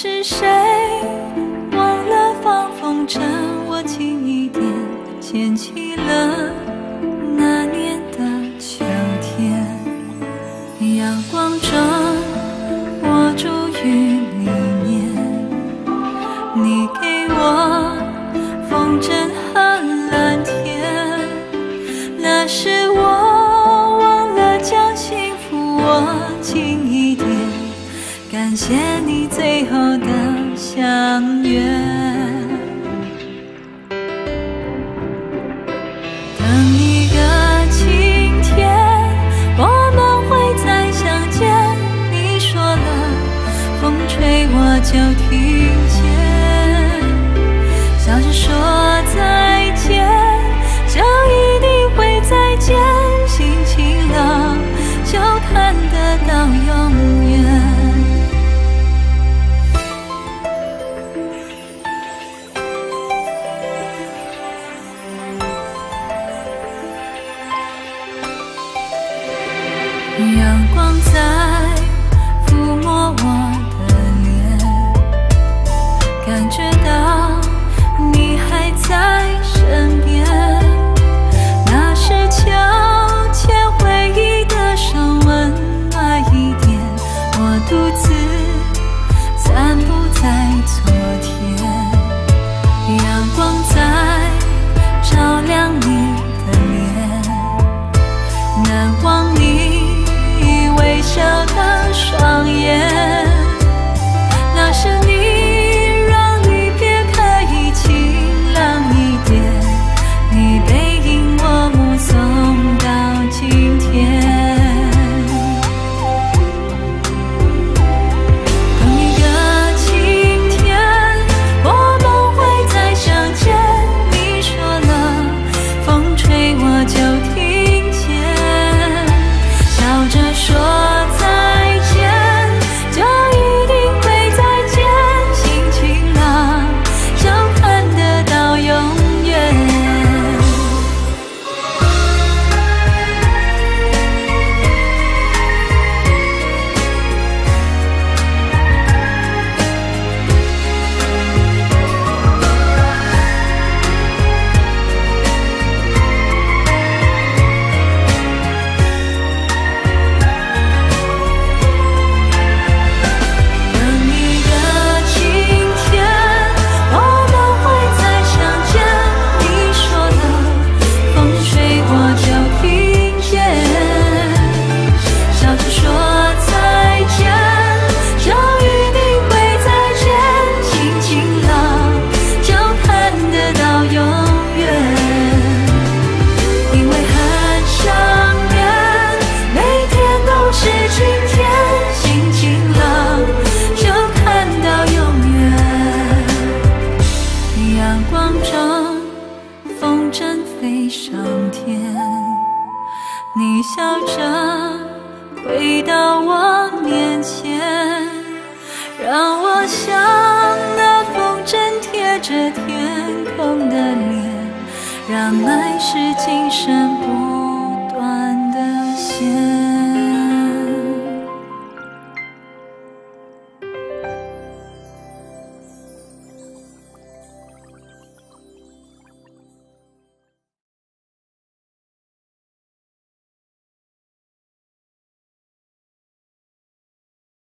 是谁忘了放风筝？我轻一点牵起了那年的秋天，阳光中我住于里面，你给我风筝和蓝天，那是我忘了将幸福握紧一点，感谢你最后相约。等一个晴天，我们会再相见。你说了，风吹我就阳光在抚摸我的脸，感觉到你笑着回到我面前，让我像那风筝贴着天空的脸。让爱是今生不